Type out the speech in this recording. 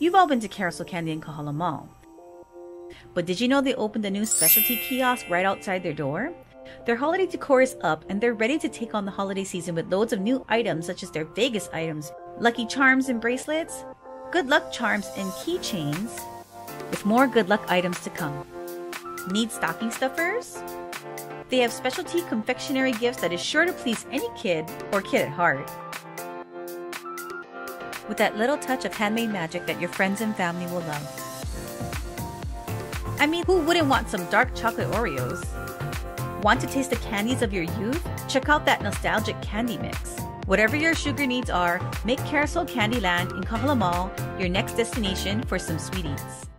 You've all been to Carousel Candy in Kahala Mall. But did you know they opened a new specialty kiosk right outside their door? Their holiday decor is up and they're ready to take on the holiday season with loads of new items such as their Vegas items, lucky charms and bracelets, good luck charms and keychains, with more good luck items to come. Need stocking stuffers? They have specialty confectionery gifts that is sure to please any kid or kid at heart. With that little touch of handmade magic that your friends and family will love. I mean, who wouldn't want some dark chocolate Oreos? Want to taste the candies of your youth? Check out that nostalgic candy mix. Whatever your sugar needs are, make Carousel Candyland in Kahala Mall your next destination for some sweeties.